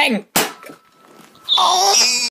bang